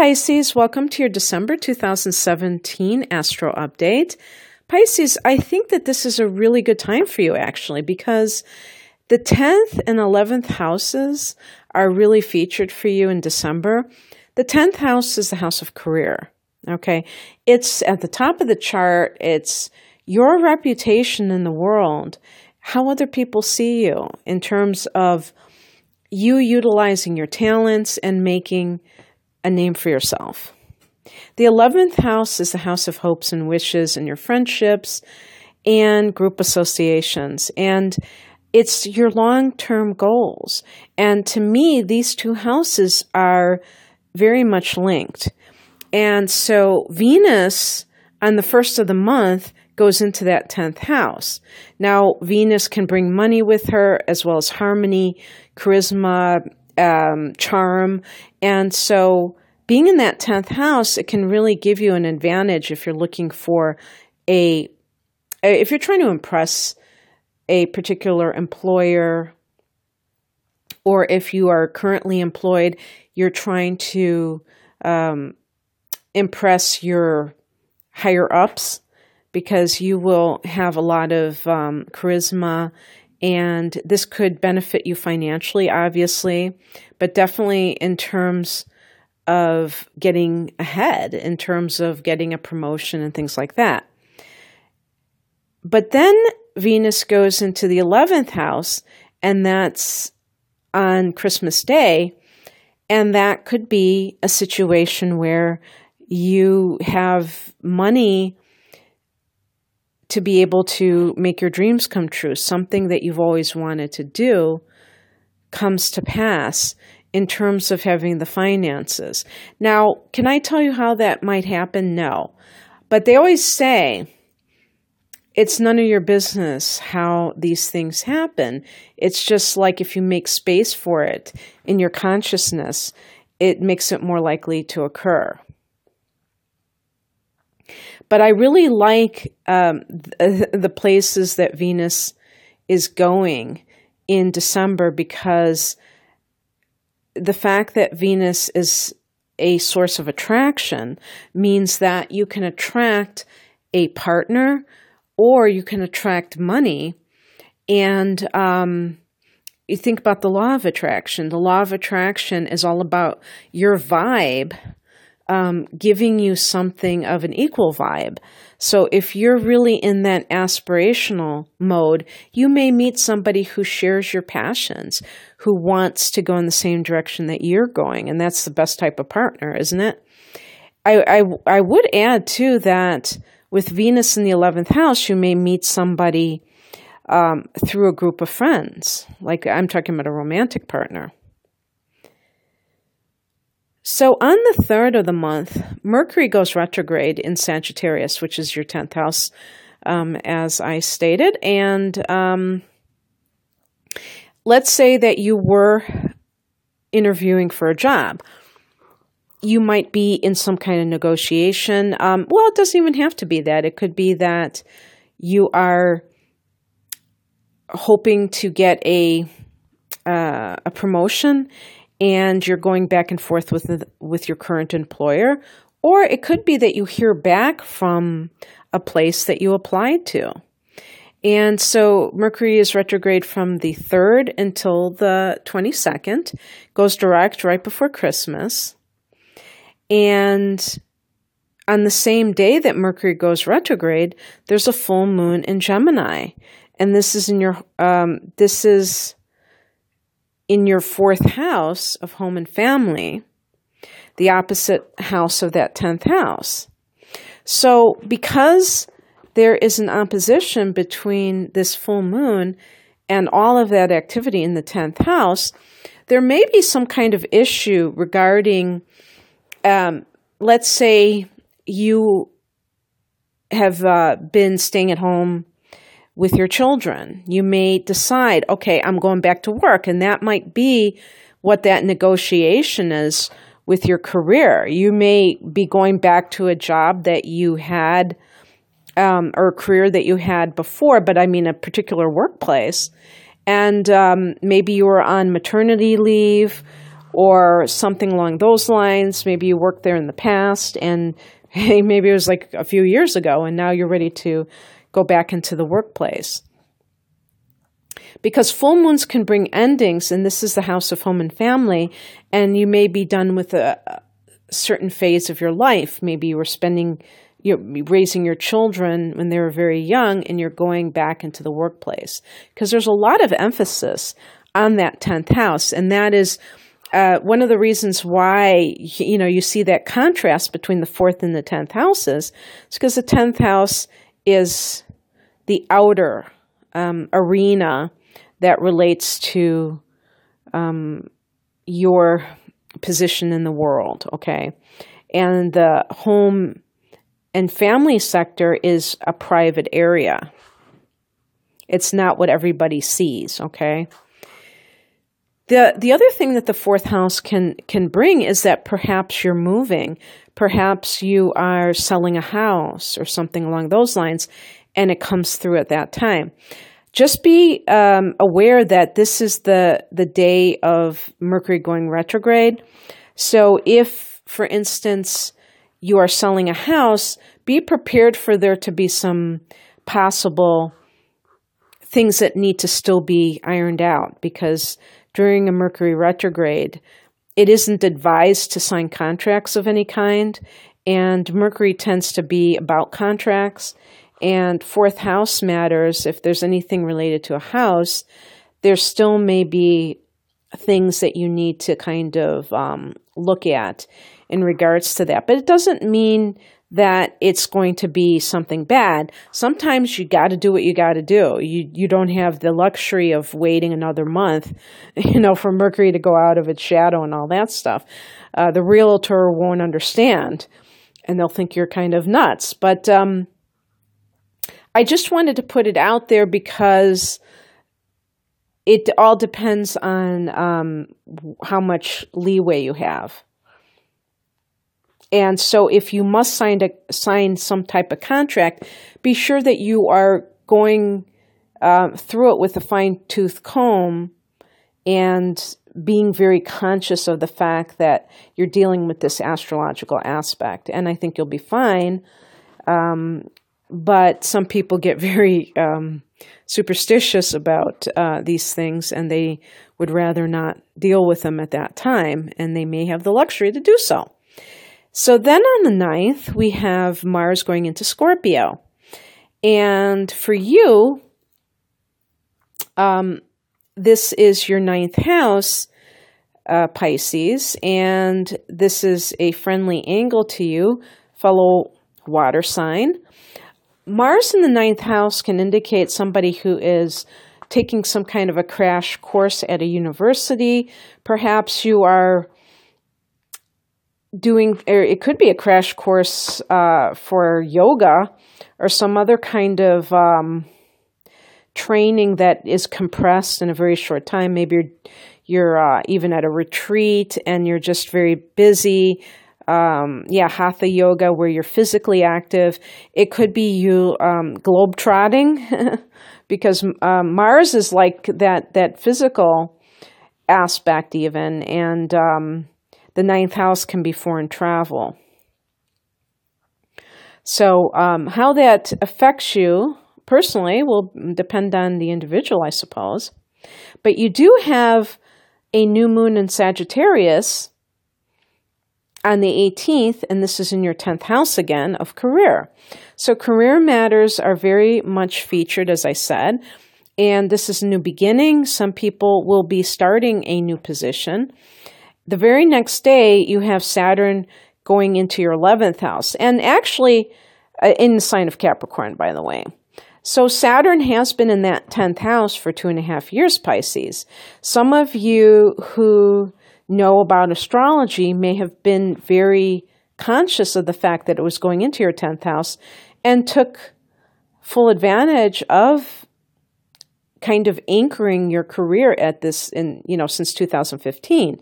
Pisces. Welcome to your December 2017 Astro Update. Pisces, I think that this is a really good time for you actually because the 10th and 11th houses are really featured for you in December. The 10th house is the house of career. Okay. It's at the top of the chart. It's your reputation in the world, how other people see you in terms of you utilizing your talents and making a name for yourself. The 11th house is the house of hopes and wishes and your friendships and group associations. And it's your long term goals. And to me, these two houses are very much linked. And so Venus on the first of the month goes into that 10th house. Now, Venus can bring money with her as well as harmony, charisma, um, charm. And so, being in that 10th house, it can really give you an advantage if you're looking for a, if you're trying to impress a particular employer, or if you are currently employed, you're trying to um, impress your higher ups because you will have a lot of um, charisma and this could benefit you financially, obviously, but definitely in terms of getting ahead, in terms of getting a promotion and things like that. But then Venus goes into the 11th house, and that's on Christmas Day. And that could be a situation where you have money to be able to make your dreams come true. Something that you've always wanted to do comes to pass in terms of having the finances. Now, can I tell you how that might happen? No. But they always say it's none of your business how these things happen. It's just like if you make space for it in your consciousness, it makes it more likely to occur. But I really like um, the places that Venus is going in December because the fact that Venus is a source of attraction means that you can attract a partner or you can attract money. And um, you think about the law of attraction. The law of attraction is all about your vibe um, giving you something of an equal vibe. So if you're really in that aspirational mode, you may meet somebody who shares your passions, who wants to go in the same direction that you're going. And that's the best type of partner, isn't it? I, I, I would add too that with Venus in the 11th house, you may meet somebody um, through a group of friends. Like I'm talking about a romantic partner. So on the third of the month, Mercury goes retrograde in Sagittarius, which is your 10th house, um, as I stated. And um, let's say that you were interviewing for a job. You might be in some kind of negotiation. Um, well, it doesn't even have to be that. It could be that you are hoping to get a uh, a promotion and you're going back and forth with the, with your current employer, or it could be that you hear back from a place that you applied to. And so Mercury is retrograde from the 3rd until the 22nd, goes direct right before Christmas. And on the same day that Mercury goes retrograde, there's a full moon in Gemini. And this is in your um, this is in your fourth house of home and family, the opposite house of that 10th house. So, because there is an opposition between this full moon and all of that activity in the 10th house, there may be some kind of issue regarding, um, let's say, you have uh, been staying at home with your children. You may decide, okay, I'm going back to work, and that might be what that negotiation is with your career. You may be going back to a job that you had um, or a career that you had before, but I mean a particular workplace. And um, maybe you were on maternity leave or something along those lines. Maybe you worked there in the past and hey, maybe it was like a few years ago and now you're ready to go back into the workplace. Because full moons can bring endings, and this is the house of home and family, and you may be done with a, certain phase of your life. Maybe you were spending, you're raising your children when they were very young, and you're going back into the workplace. Because there's a lot of emphasis on that 10th house, and that is uh, one of the reasons why you know you see that contrast between the fourth and the tenth houses is because the tenth house is the outer um, arena that relates to um, your position in the world, okay? And the home and family sector is a private area. It's not what everybody sees, okay? The the other thing that the fourth house can can bring is that perhaps you're moving, perhaps you are selling a house or something along those lines, and it comes through at that time just be um, aware that this is the the day of Mercury going retrograde. So, if, for instance, you are selling a house, be prepared for there to be some possible things that need to still be ironed out because during a Mercury retrograde, it isn't advised to sign contracts of any kind, and Mercury tends to be about contracts. And fourth house matters if there's anything related to a house there still may be things that you need to kind of um, look at in regards to that. But it doesn't mean that it's going to be something bad. Sometimes you got to do what you got to do. You you don't have the luxury of waiting another month you know for mercury to go out of its shadow and all that stuff. Uh, the realtor won't understand and they'll think you're kind of nuts. But um, I just wanted to put it out there because it all depends on um, how much leeway you have. And so, if you must sign a, sign some type of contract, be sure that you are going uh, through it with a fine tooth comb and being very conscious of the fact that you're dealing with this astrological aspect. And I think you'll be fine. Um, but some people get very um, superstitious about uh, these things and they would rather not deal with them at that time, and they may have the luxury to do so. So then on the 9th, we have Mars going into Scorpio. And for you, um, this is your ninth house, uh, Pisces, and this is a friendly angle to you, fellow water sign. Mars in the ninth house can indicate somebody who is taking some kind of a crash course at a university. Perhaps you are doing, or it could be a crash course uh, for yoga or some other kind of um, training that is compressed in a very short time. Maybe you're, you're uh, even at a retreat and you're just very busy um, yeah, hatha yoga where you're physically active. It could be you um, globe trotting because um, Mars is like that that physical aspect even, and um, the ninth house can be foreign travel. So um, how that affects you personally will depend on the individual, I suppose. But you do have a new moon in Sagittarius on the 18th, and this is in your 10th house again, of career. So, career matters are very much featured, as I said. And this is a new beginning. Some people will be starting a new position. The very next day, you have Saturn going into your 11th house, and actually uh, in the sign of Capricorn, by the way. So, Saturn has been in that 10th house for two and a half years, Pisces. Some of you who know about astrology may have been very conscious of the fact that it was going into your 10th house and took full advantage of kind of anchoring your career at this in you know since 2015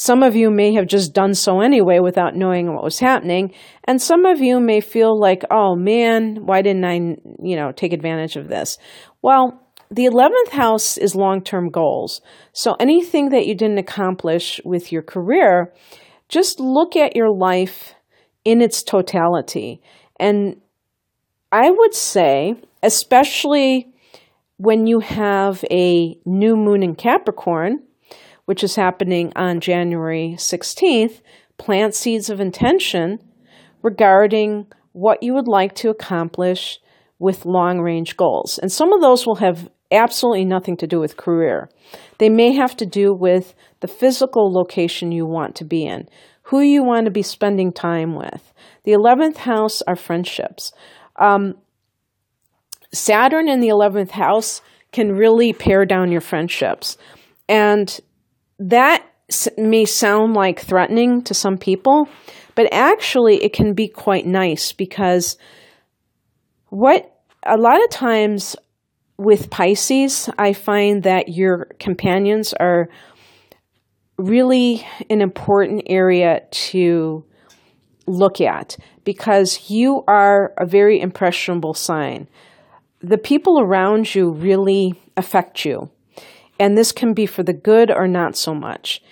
some of you may have just done so anyway without knowing what was happening and some of you may feel like oh man why didn't i you know take advantage of this well the 11th house is long term goals. So anything that you didn't accomplish with your career, just look at your life in its totality. And I would say, especially when you have a new moon in Capricorn, which is happening on January 16th, plant seeds of intention regarding what you would like to accomplish with long range goals. And some of those will have absolutely nothing to do with career. They may have to do with the physical location you want to be in, who you want to be spending time with. The 11th house are friendships. Um, Saturn in the 11th house can really pare down your friendships. And that may sound like threatening to some people, but actually it can be quite nice because what a lot of times with Pisces, I find that your companions are really an important area to look at because you are a very impressionable sign. The people around you really affect you, and this can be for the good or not so much.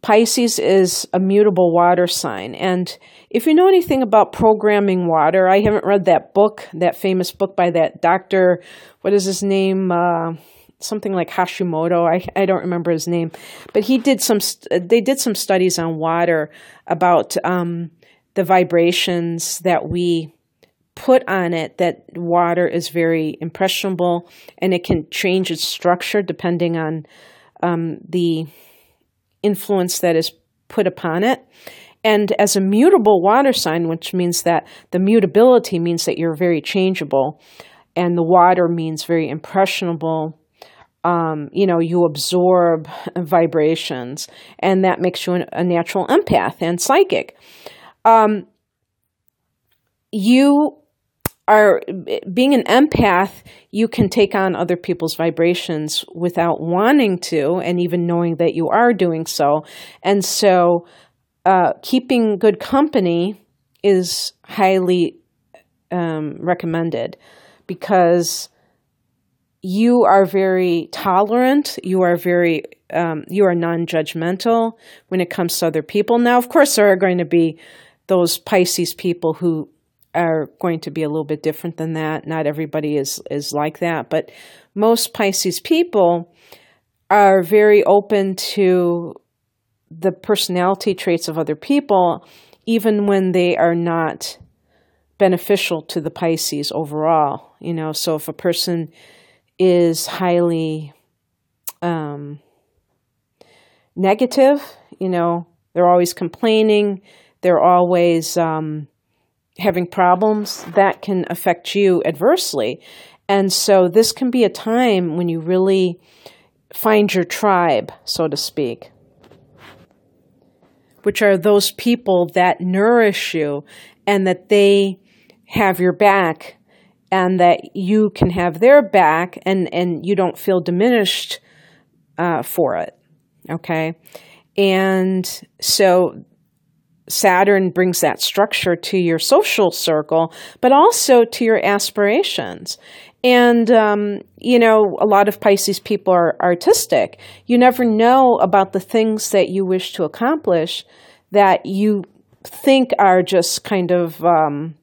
Pisces is a mutable water sign. And if you know anything about programming water, I haven't read that book, that famous book by that doctor. What is his name? Uh, something like Hashimoto. I, I don't remember his name, but he did some. They did some studies on water about um, the vibrations that we put on it. That water is very impressionable, and it can change its structure depending on um, the influence that is put upon it. And as a mutable water sign, which means that the mutability means that you're very changeable, and the water means very impressionable. Um, you know, you absorb vibrations, and that makes you a natural empath and psychic. Um, you are being an empath, you can take on other people's vibrations without wanting to, and even knowing that you are doing so. And so, uh, keeping good company is highly um, recommended because you are very tolerant. You are very um, you are non-judgmental when it comes to other people. Now, of course, there are going to be those Pisces people who are going to be a little bit different than that. Not everybody is is like that, but most Pisces people are very open to the personality traits of other people, even when they are not beneficial to the Pisces overall. You know, so if a person is highly um, negative, you know, they're always complaining, they're always um, having problems, that can affect you adversely. And so this can be a time when you really find your tribe, so to speak, which are those people that nourish you and that they have your back and that you can have their back and, and you don't feel diminished uh, for it. Okay. And so Saturn brings that structure to your social circle, but also to your aspirations. And, um, you know, a lot of Pisces people are artistic. You never know about the things that you wish to accomplish that you think are just kind of um,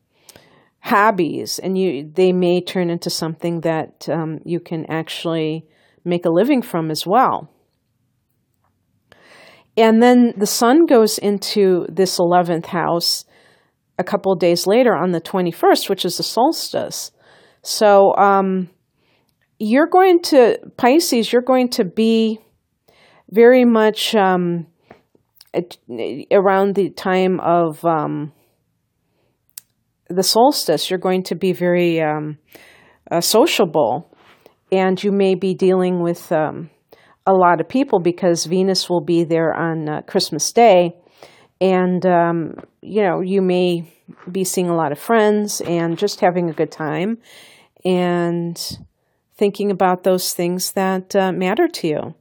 hobbies, and you they may turn into something that um, you can actually make a living from as well. And then the sun goes into this 11th house a couple of days later on the 21st, which is the solstice. So um, you're going to, Pisces, you're going to be very much um, around the time of um, the solstice, you're going to be very um, uh, sociable and you may be dealing with um, a lot of people because Venus will be there on uh, Christmas Day. And, um, you know, you may be seeing a lot of friends and just having a good time and thinking about those things that uh, matter to you.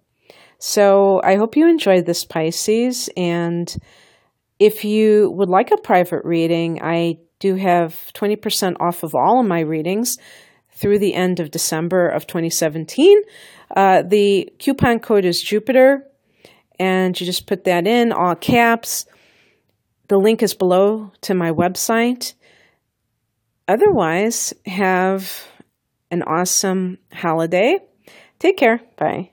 So I hope you enjoyed this, Pisces. And if you would like a private reading, I do have 20% off of all of my readings through the end of December of 2017. Uh, the coupon code is Jupiter, and you just put that in all caps. The link is below to my website. Otherwise, have an awesome holiday. Take care. Bye.